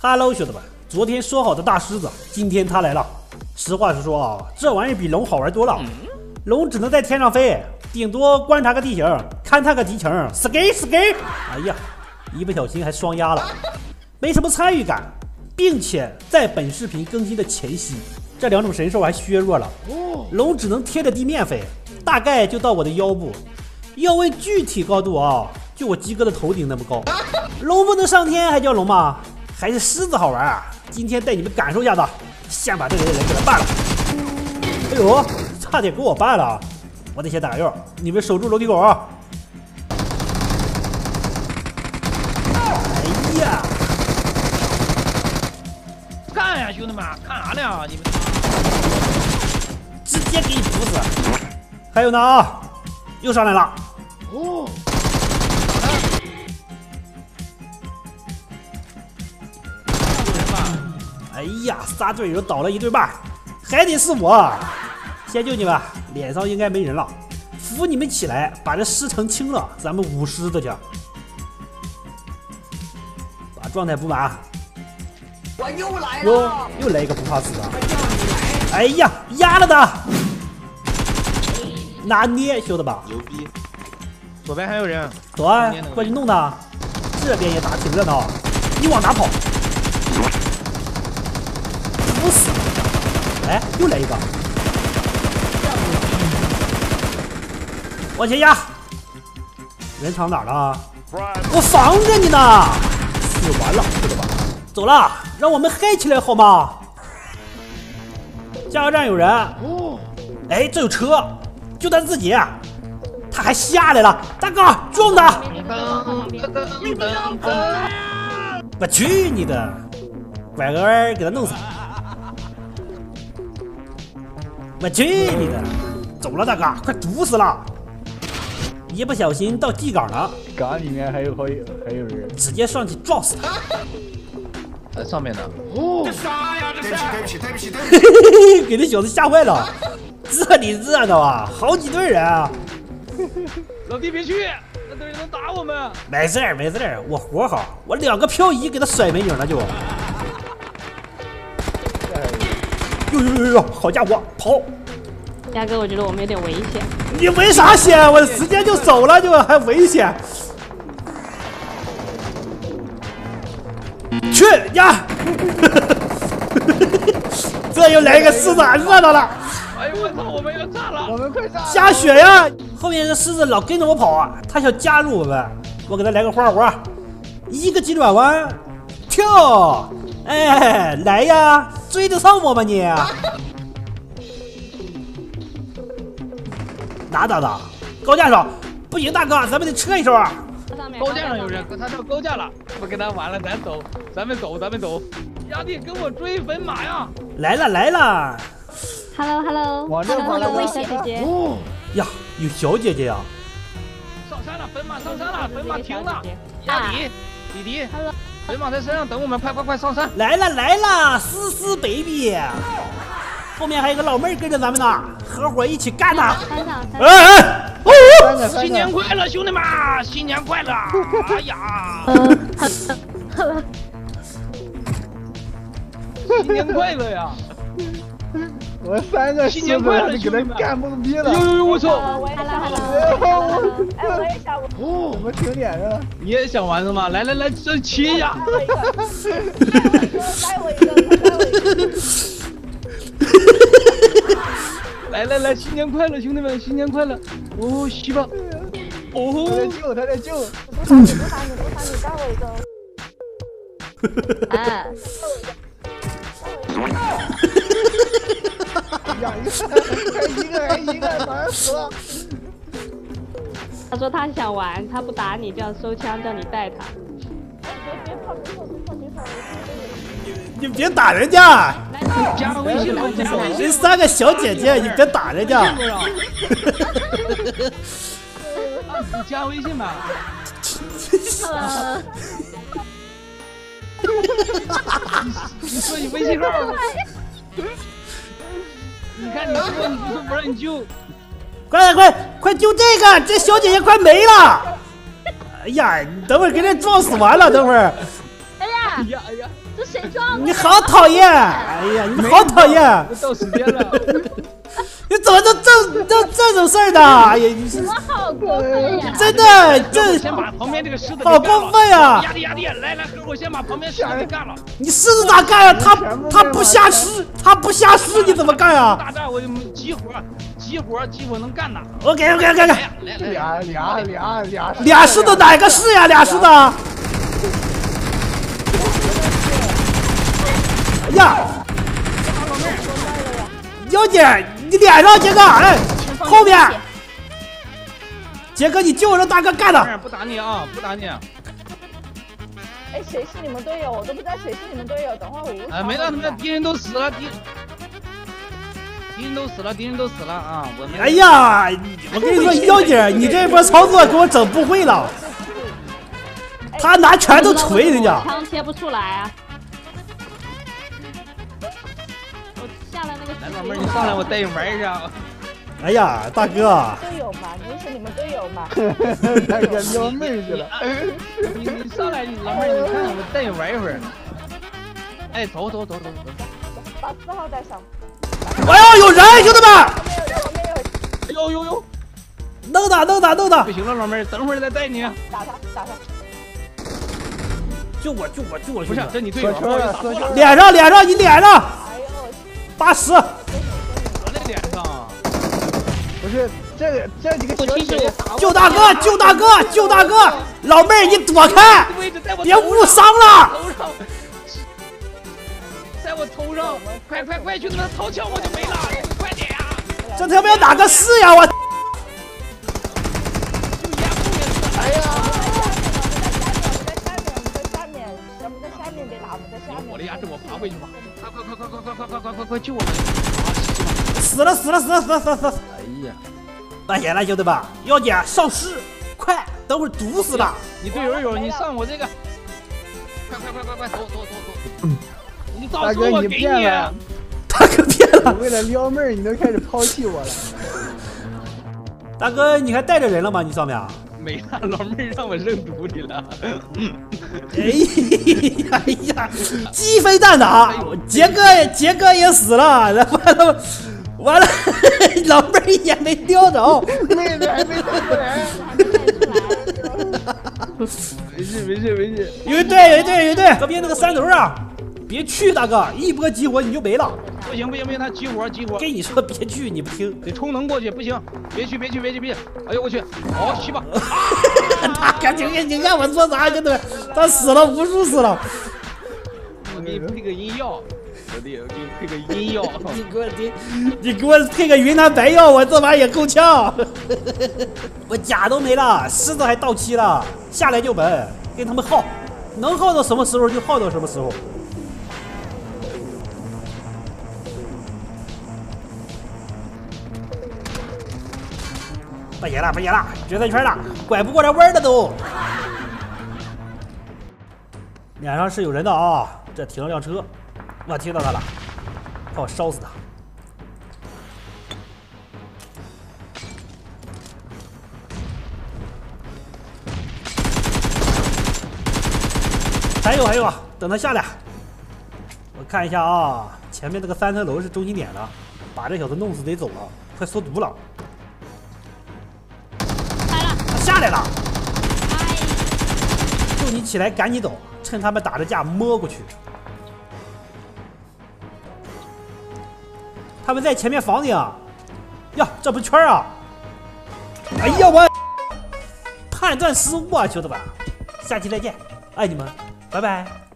Hello，兄弟们，昨天说好的大狮子，今天他来了。实话实说啊，这玩意比龙好玩多了。龙只能在天上飞，顶多观察个地形，勘探个敌情，skate skate。哎呀，一不小心还双压了，没什么参与感，并且在本视频更新的前夕，这两种神兽还削弱了。龙只能贴着地面飞，大概就到我的腰部。要问具体高度啊，就我鸡哥的头顶那么高。龙不能上天还叫龙吗？还是狮子好玩啊！今天带你们感受一下子，先把这个人给他办了。哎呦，差点给我办了！我得先打个药，你们守住楼梯口啊！哎呀！干呀，兄弟们，干啥呢？你们直接给你毒死！还有呢啊，又上来了！哦。哎呀，仨队友倒了一对半，还得是我先救你们，脸上应该没人了，扶你们起来，把这尸城清了，咱们舞狮子去。把状态补满。我又来了，又来一个不怕死的。哎呀，压了他！拿捏，兄弟们，牛逼！左边还有人，走啊，过去弄他。这边也打挺热闹，你往哪跑？不死！哎，又来一个！往前压！人藏哪了？我防着你呢！死完了，兄弟们，走了，让我们嗨起来好吗？加油站有人！哎，这有车，就他自己，他还下来了！大哥，撞他！我去你的！拐个弯给他弄死！我去你的！走了，大哥，快堵死了！一不小心到 G 岗了，岗里面还有好友，还有人，直接上去撞死他！在上面呢！哦，这啥呀？这是！对不起，对不起，对不起，对不起！给那小子吓坏了，这里热闹啊，好几队人啊！老弟别去，那队人能打我们。没事儿，没事儿，我活好，我两个漂移给他甩没影了就。呦呦呦呦！好家伙，跑！鸭哥，我觉得我们有点危险。你危啥险？我直接就走了，就还危险？去呀！这又来一个狮子，热闹了！哎呦我操！我们要炸了！我们快炸！下雪呀！后面这狮子老跟着我跑啊，他想加入我们。我给他来个花活，一个急转弯，跳！哎，来呀！追得上我吗你？哪打的？高架上不行，大哥，咱们得撤一手。高架上有人，他到高架了，不跟他玩了，咱走，咱们走，咱们走。压弟跟我追粉马呀！来了来了！Hello Hello，往这跑了，小姐姐。哦呀，有小姐姐呀！上山了，粉马上山了，粉马停了。亚迪，弟弟。Hello。粉马在山上等我们，快快快上山！来了来了，思思 baby，后面还有个老妹儿跟着咱们呢，合伙一起干呐！哎哎，哦，新年快乐，兄弟们，新年快乐！哎呀，新年快乐呀！我三个新年快乐，给他干懵逼了！呦呦呦，我操！哎，我也想玩。哦，怎么停脸上了？你也想玩是吗？来来来，这切呀！带我一个，带我一个。来来来，新年快乐，兄弟们，新年快乐！哦，西吧。哦，他在救，他在救。不打你，不打你，不打你，带我一个。哎。养一个，还一个，还一个，马上死了。他说他想玩，他不打你，叫收枪，叫你带他。你别打人家！加微信，加微信。三个小姐姐，你别打人家。你加微信吧。你说你微信号。你看你说，你不说不让你救，快快快救这个！这小姐姐快没了！哎呀，你等会儿给人撞死完了，等会儿。哎呀！哎呀哎呀！这谁撞的？你好讨厌！哎呀，你好讨厌！到时间了，你怎么就这这这种事儿呢？哎呀，你是你们好过分呀！真的这先把旁边这个狮子好过分呀！压力压力，来来，哥，我先把旁边狮子干了。你狮子咋干呀？他他不下狮，他不下狮，你怎么干呀大战我就急活，急活急活能干的。？OK OK OK 来 OK，俩俩俩俩俩狮子哪个是呀？俩狮子？哎呀，妖姐，你脸上杰哥，哎，后面，杰哥你救我让大哥干的，不打你啊，不打你。哎，谁是你们队友？我都不知道谁是你们队友。等会儿我无哎，没了，他们敌人都死了，敌敌人都死了，敌人都死了啊！我们哎呀，我跟你说，妖姐，你这波操作给我整不会了，他拿拳头锤人家。枪切不出来啊！来，老妹儿，你上来，我带你玩一下。哎呀，大哥，队友嘛，你是你们队友嘛？大哥撩妹去了。你你上来，你老妹儿，你看我带你玩一会儿。哎，走走走走走。把四号带上。哎呦，有人，兄弟们，没有，我没有，哎呦呦呦！弄他，弄他，弄他不，行了，老妹儿，等会儿再带你。打他，打他。救我，救我，救我，不是这你队友。脸上，脸上，你脸上，八十，我的脸上。不是这个这几个小姐姐救大哥，救大哥，救大哥，老妹儿你躲开，别误伤了。头上，在我头上，快快快，兄弟们掏枪我就没了，快点呀！这他妈哪个是呀？我。哎呀，我们在下面，我们在下面，我们在下面别打，我们在下面。我的牙齿，我爬回去吧！快快快快快快快救我们！死了死了死了死了死了死了。哎呀，大侠了，兄弟们，妖姐，丧尸，快，等会毒死的。你队友有，你上我这个，快快快快快，走走走走。大哥，你变了，他可变了。为了撩妹，你都开始抛弃我了。大哥，你还带着人了吗？你上面。没了，老妹儿让我扔毒里了。哎呀哎呀，鸡飞蛋打，杰哥杰哥也死了，然后完了完了，老妹儿也没叼着。妹子还没出来。还没带出来。没事没事没事。有一队有一队有一队，隔壁那个山头啊，别去，大哥，一波激活你就没了。不行不行不行，他激活激活，跟你说别去，你不听。得充能过去，不行，别去别去别去别去！哎呦我去，好去吧！他赶紧，你看我做啥，兄弟们，他死了无数次了。我给你配个音药，我弟我给你配个音药。你给我你你给我配个云南白药，我这玩意也够呛。我甲都没了，狮子还到期了，下来就本，跟他们耗，能耗到什么时候就耗到什么时候。不行了，不行了，决赛圈了，拐不过来弯了都。脸上是有人的啊，这停了辆车，我听到他了，怕我烧死他。还有还有，等他下来，我看一下啊，前面这个三层楼是中心点的，把这小子弄死得走了，快缩毒了，下来了，哎，就你起来赶紧走，趁他们打着架摸过去。他们在前面房顶啊，呀，这不圈啊！哎呀，我判断失误啊，兄弟们，下期再见，爱你们，拜拜。